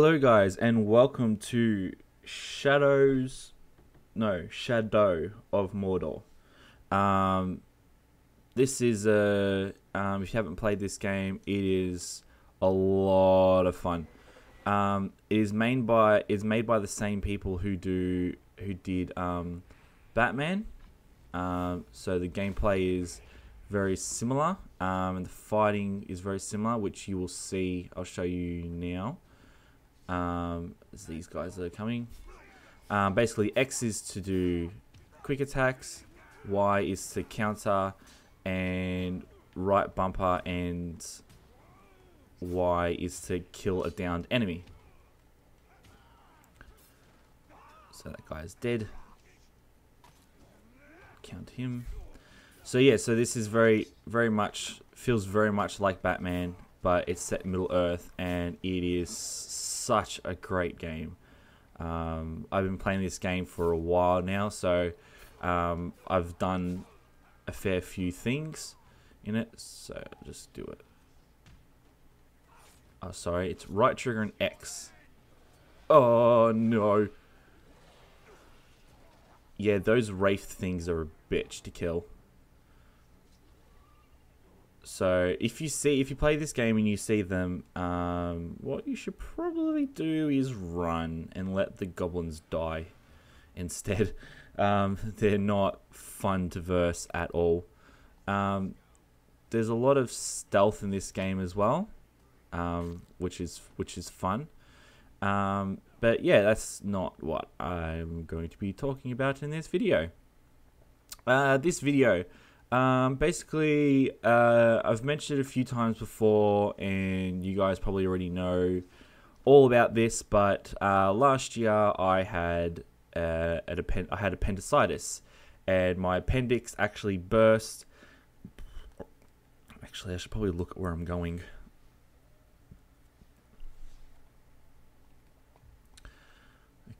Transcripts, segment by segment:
Hello, guys, and welcome to Shadows. No, Shadow of Mordor. Um, this is a. Um, if you haven't played this game, it is a lot of fun. Um, it is made by is made by the same people who do who did um, Batman. Um, so the gameplay is very similar, um, and the fighting is very similar, which you will see. I'll show you now. Um, as these guys are coming. Um, basically, X is to do quick attacks, Y is to counter, and right bumper and Y is to kill a downed enemy. So that guy is dead. Count him. So yeah, so this is very, very much feels very much like Batman, but it's set Middle Earth, and it is such a great game. Um, I've been playing this game for a while now, so um, I've done a fair few things in it. So I'll just do it. Oh, sorry, it's right trigger and X. Oh no. Yeah, those wraith things are a bitch to kill. So if you see, if you play this game and you see them, um, what you should probably do is run and let the goblins die instead. Um, they're not fun to verse at all. Um, there's a lot of stealth in this game as well, um, which is which is fun. Um, but yeah, that's not what I'm going to be talking about in this video. Uh, this video um, basically, uh, I've mentioned it a few times before, and you guys probably already know all about this. But uh, last year, I had uh, append- I had appendicitis, and my appendix actually burst. Actually, I should probably look at where I'm going.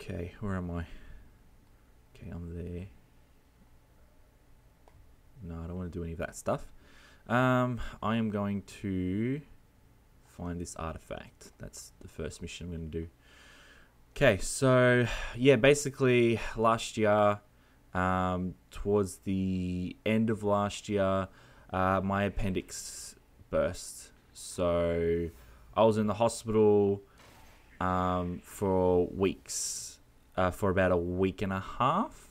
Okay, where am I? Okay, I'm there. No, I don't want to do any of that stuff. Um, I am going to find this artifact. That's the first mission I'm going to do. Okay, so yeah, basically last year, um, towards the end of last year, uh, my appendix burst. So I was in the hospital um, for weeks, uh, for about a week and a half.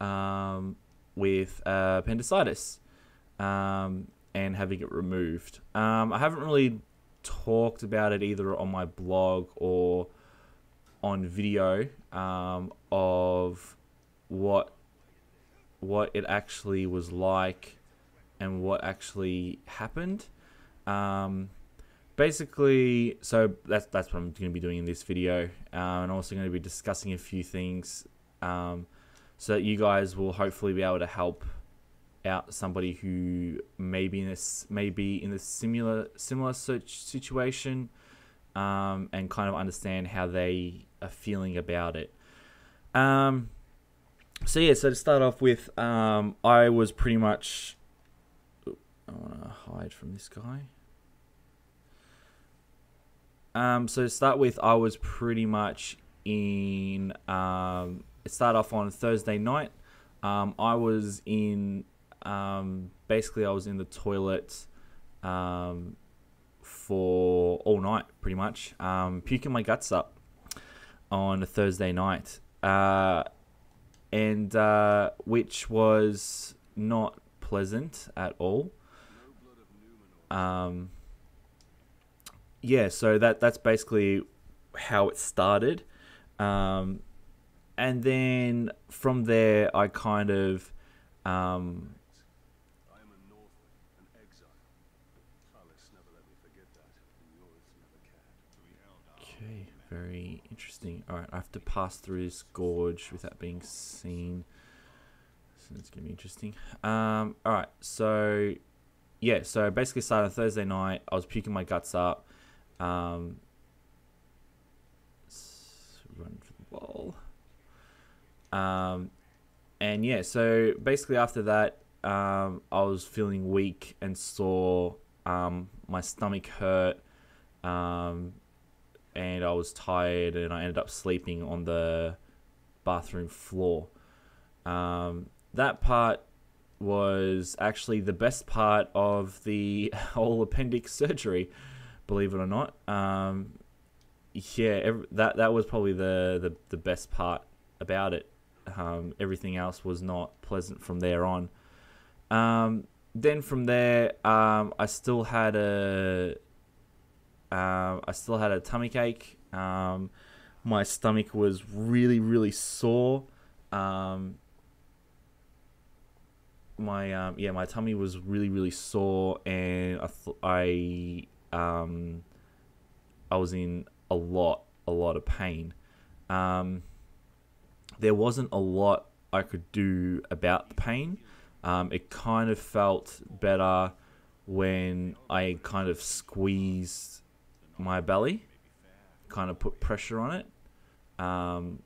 Um, with uh, appendicitis um, and having it removed. Um, I haven't really talked about it either on my blog or on video um, of what what it actually was like and what actually happened. Um, basically, so that's that's what I'm going to be doing in this video, uh, and also going to be discussing a few things um, so that you guys will hopefully be able to help out somebody who may be in this maybe in a similar similar situation um, and kind of understand how they are feeling about it. Um, so yeah, so to start off with, um, I was pretty much. I want to hide from this guy. Um, so to start with, I was pretty much in um, it started off on Thursday night. Um, I was in, um, basically, I was in the toilet um, for all night, pretty much, um, puking my guts up on a Thursday night, uh, and uh, which was not pleasant at all. Um, yeah, so that that's basically how it started. Um, and then from there, I kind of. Um, okay, very interesting. All right, I have to pass through this gorge without being seen. So it's gonna be interesting. Um, all right, so yeah, so basically started on Thursday night. I was puking my guts up. Um, run for the ball. Um, and yeah, so basically after that, um, I was feeling weak and sore. Um, my stomach hurt. Um, and I was tired, and I ended up sleeping on the bathroom floor. Um, that part was actually the best part of the whole appendix surgery, believe it or not. Um, yeah, every, that that was probably the, the, the best part about it. Um, everything else was not pleasant from there on. Um, then from there, um, I still had a uh, I still had a tummy ache. Um, my stomach was really really sore. Um, my um, yeah, my tummy was really really sore, and I th- I um, I was in a lot a lot of pain. Um, there wasn't a lot I could do about the pain. Um, it kind of felt better when I kind of squeezed my belly, kind of put pressure on it. Um,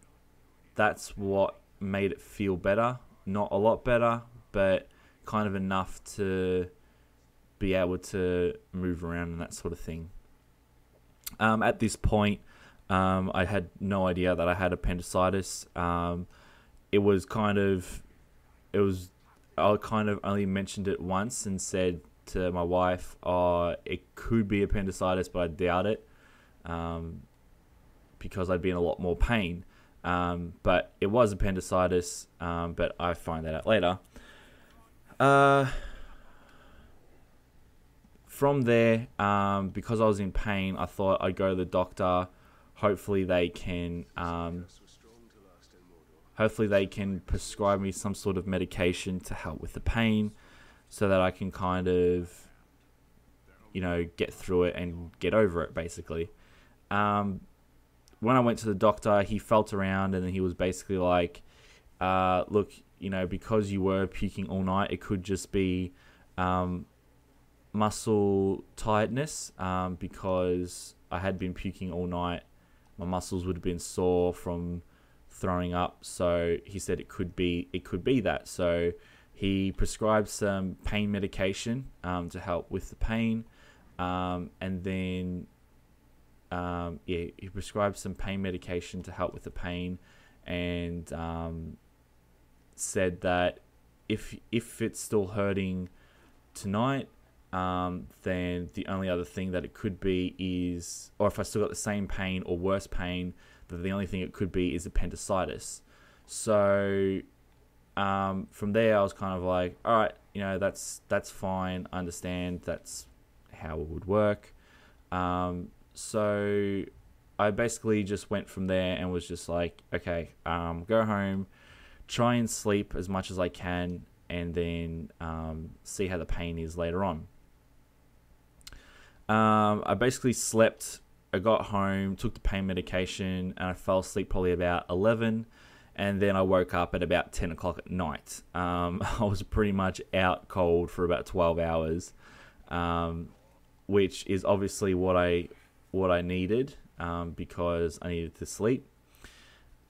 that's what made it feel better. Not a lot better, but kind of enough to be able to move around and that sort of thing. Um, at this point, um, I had no idea that I had appendicitis. Um, it was kind of, it was, I kind of only mentioned it once and said to my wife, "Oh, it could be appendicitis, but I doubt it, um, because I'd be in a lot more pain." Um, but it was appendicitis, um, but I find that out later. Uh, from there, um, because I was in pain, I thought I'd go to the doctor. Hopefully, they can. Um, hopefully, they can prescribe me some sort of medication to help with the pain, so that I can kind of, you know, get through it and get over it. Basically, um, when I went to the doctor, he felt around and he was basically like, uh, "Look, you know, because you were puking all night, it could just be." Um, muscle tiredness um, because I had been puking all night. My muscles would have been sore from throwing up, so he said it could be it could be that. So he prescribed some pain medication um, to help with the pain, um, and then um, yeah, he prescribed some pain medication to help with the pain, and um, said that if if it's still hurting tonight um, then the only other thing that it could be is, or if I still got the same pain or worse pain, that the only thing it could be is appendicitis. So um, from there, I was kind of like, all right, you know, that's that's fine. I understand that's how it would work. Um, so I basically just went from there and was just like, okay, um, go home, try and sleep as much as I can, and then um, see how the pain is later on. Um, I basically slept. I got home, took the pain medication, and I fell asleep probably about 11. And then I woke up at about 10 o'clock at night. Um, I was pretty much out cold for about 12 hours, um, which is obviously what I what I needed um, because I needed to sleep.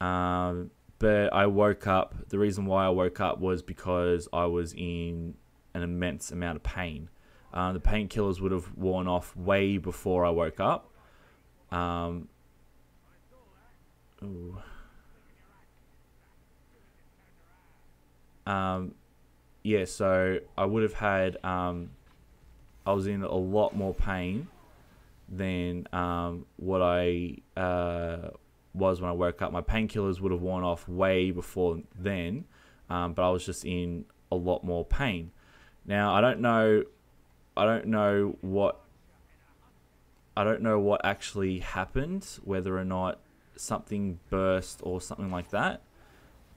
Um, but I woke up. The reason why I woke up was because I was in an immense amount of pain. Uh, the painkillers would have worn off way before I woke up. Um, um, yeah, so I would have had. Um, I was in a lot more pain than um, what I uh, was when I woke up. My painkillers would have worn off way before then, um, but I was just in a lot more pain. Now I don't know I don't know what I don't know what actually happened, whether or not something burst or something like that.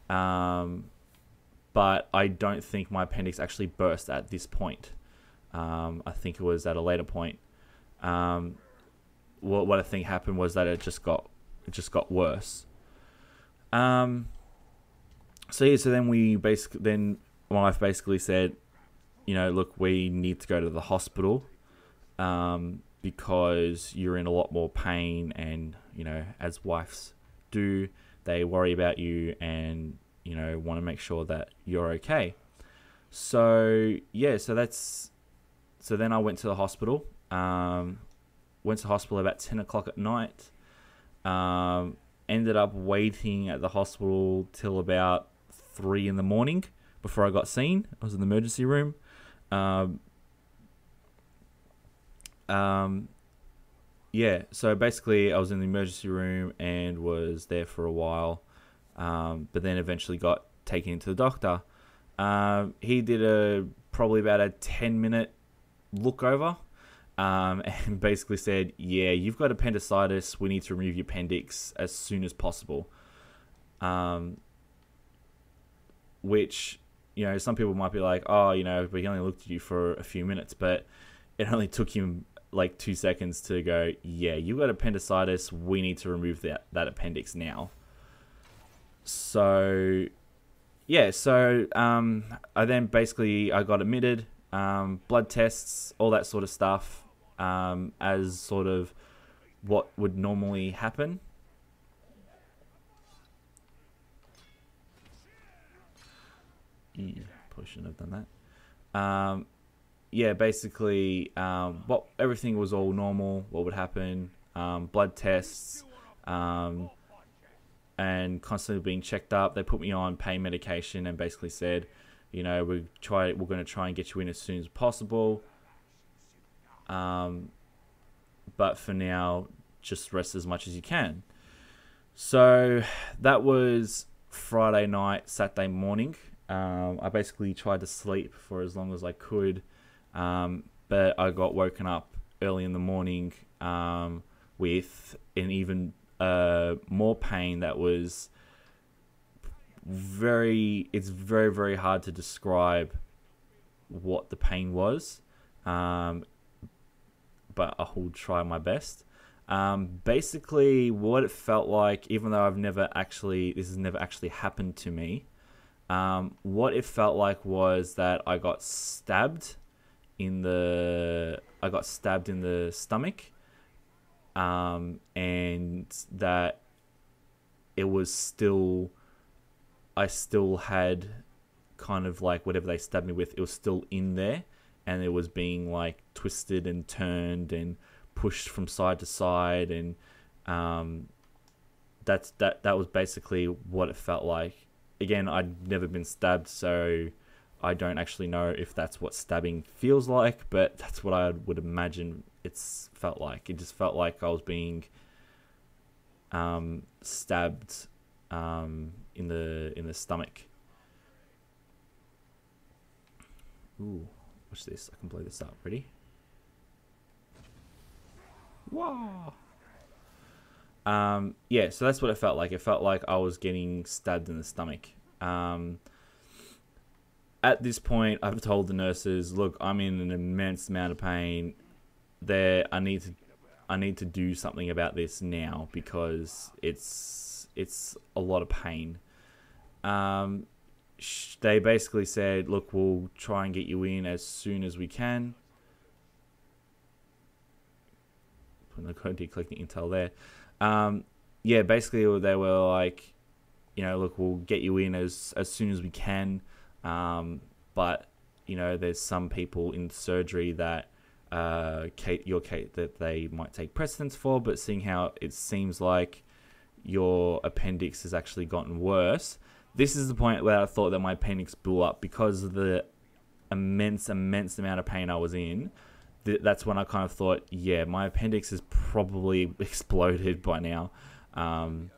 Um, but I don't think my appendix actually burst at this point. Um, I think it was at a later point. Um, what what I think happened was that it just got it just got worse. Um, so yeah, so then we basically then my wife basically said, you know, look, we need to go to the hospital um, because you're in a lot more pain, and you know, as wives do, they worry about you and you know want to make sure that you're okay. So yeah, so that's so then I went to the hospital. Um, went to hospital about ten o'clock at night. Um, ended up waiting at the hospital till about three in the morning before I got seen. I was in the emergency room. Um, um, yeah, so basically, I was in the emergency room and was there for a while, um, but then eventually got taken into the doctor. Um, he did a probably about a 10 minute look over um, and basically said, Yeah, you've got appendicitis. We need to remove your appendix as soon as possible. Um, which, you know, some people might be like, Oh, you know, but he only looked at you for a few minutes, but it only took him like two seconds to go, Yeah, you've got appendicitis. We need to remove that, that appendix now. So, yeah, so um, I then basically I got admitted, um, blood tests, all that sort of stuff um, as sort of what would normally happen. Probably shouldn't have done that. Um, yeah, basically, um, what everything was all normal. What would happen? Um, blood tests, um, and constantly being checked up. They put me on pain medication and basically said, you know, we try, we're going to try and get you in as soon as possible. Um, but for now, just rest as much as you can. So that was Friday night, Saturday morning. Um, I basically tried to sleep for as long as I could, um, but I got woken up early in the morning um, with an even uh, more pain that was very. It's very very hard to describe what the pain was. Um, but I will try my best. Um, basically, what it felt like, even though I've never actually, this has never actually happened to me, um, what it felt like was that I got stabbed in the, I got stabbed in the stomach, um, and that it was still, I still had kind of like whatever they stabbed me with, it was still in there and it was being like twisted and turned and pushed from side to side and um, that's that that was basically what it felt like again i'd never been stabbed so i don't actually know if that's what stabbing feels like but that's what i would imagine it's felt like it just felt like i was being um, stabbed um, in the in the stomach ooh Watch this. I can blow this up. Ready? Wow. Um, yeah, so that's what it felt like. It felt like I was getting stabbed in the stomach. Um, at this point, I've told the nurses, "Look, I'm in an immense amount of pain. There, I need to, I need to do something about this now because it's it's a lot of pain." Um, they basically said, "Look, we'll try and get you in as soon as we can." Putting the code collecting intel there. Um, yeah, basically they were like, you know, look, we'll get you in as as soon as we can, um, but you know, there's some people in surgery that uh, Kate, your Kate, that they might take precedence for, but seeing how it seems like your appendix has actually gotten worse, this is the point where I thought that my appendix blew up because of the immense, immense amount of pain I was in. Th- that's when I kind of thought, yeah, my appendix is probably exploded by now. Um,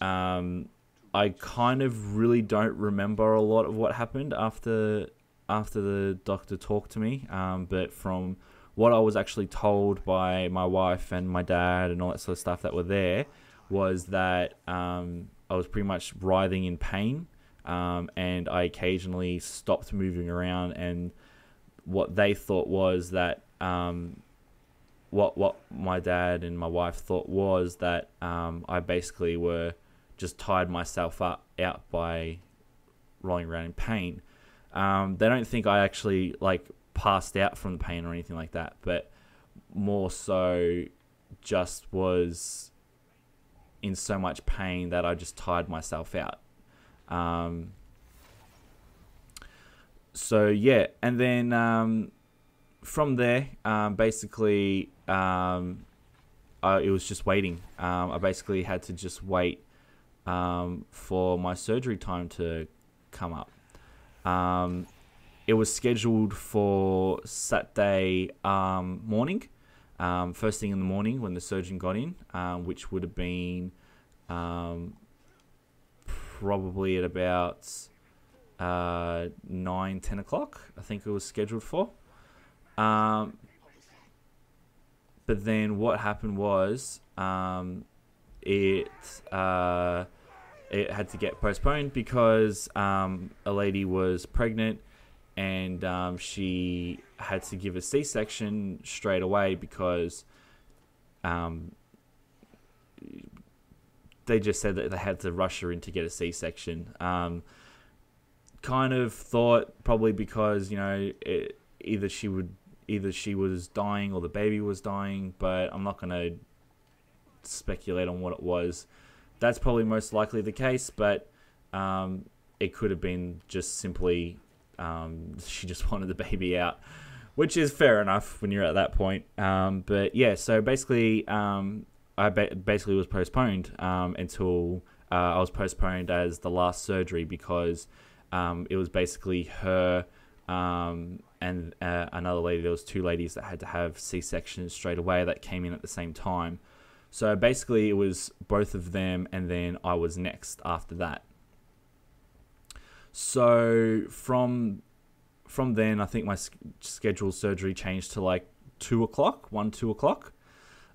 um, I kind of really don't remember a lot of what happened after after the doctor talked to me. Um, but from what I was actually told by my wife and my dad and all that sort of stuff that were there, was that um, I was pretty much writhing in pain, um, and I occasionally stopped moving around. And what they thought was that um, what what my dad and my wife thought was that um, I basically were just tied myself up out by rolling around in pain. Um, they don't think I actually like passed out from the pain or anything like that, but more so just was in so much pain that I just tired myself out. Um, so yeah, and then um, from there, um, basically, um, uh, it was just waiting. Um, I basically had to just wait um, for my surgery time to come up. Um, it was scheduled for Saturday morning, first thing in the morning when the surgeon got in, which would have been probably at about uh, 9, 10 o'clock, I think it was scheduled for. Um, but then what happened was um, it uh, it had to get postponed because um, a lady was pregnant and um, she had to give a C-section straight away because um, they just said that they had to rush her in to get a C-section. Kind of thought probably because you know it, either she would either she was dying or the baby was dying, but I'm not gonna speculate on what it was. That's probably most likely the case, but um, it could have been just simply um, she just wanted the baby out, which is fair enough when you're at that point. Um, but yeah, so basically, um, I ba- basically was postponed um, until uh, I was postponed as the last surgery because um, it was basically her um, and uh, another lady. There was two ladies that had to have C sections straight away that came in at the same time. So basically, it was both of them, and then I was next after that. So from from then, I think my scheduled surgery changed to like two o'clock, one two o'clock,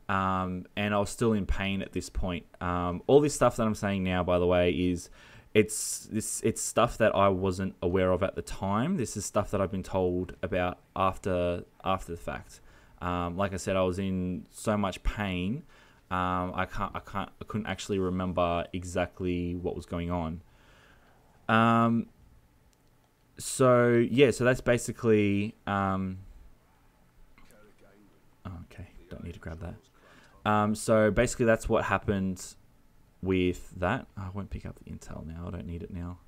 um, and I was still in pain at this point. Um, all this stuff that I'm saying now, by the way, is it's this it's stuff that I wasn't aware of at the time. This is stuff that I've been told about after after the fact. Um, like I said, I was in so much pain. Um, I can't I can't I couldn't actually remember exactly what was going on. Um, so yeah, so that's basically. Um, oh, okay, don't need to grab that. Um, so basically, that's what happened with that. Oh, I won't pick up the Intel now. I don't need it now.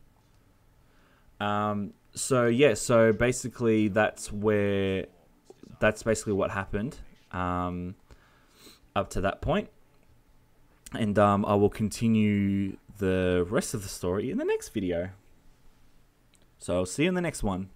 Um, so yeah, so basically, that's where. That's basically what happened. Um, up to that point. And um, I will continue the rest of the story in the next video. So I'll see you in the next one.